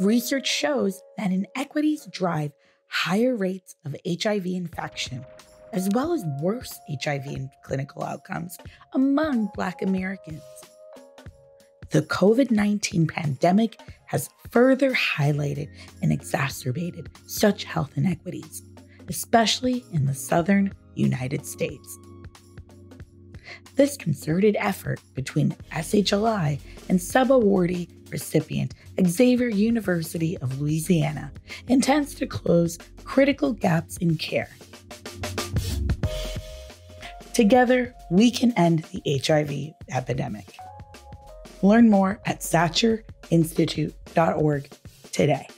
research shows that inequities drive higher rates of HIV infection, as well as worse HIV and clinical outcomes among Black Americans. The COVID 19 pandemic has further highlighted and exacerbated such health inequities, especially in the southern United States. This concerted effort between SHLI and subawardee recipient Xavier University of Louisiana intends to close critical gaps in care. Together, we can end the HIV epidemic. Learn more at satcherinstitute.org today.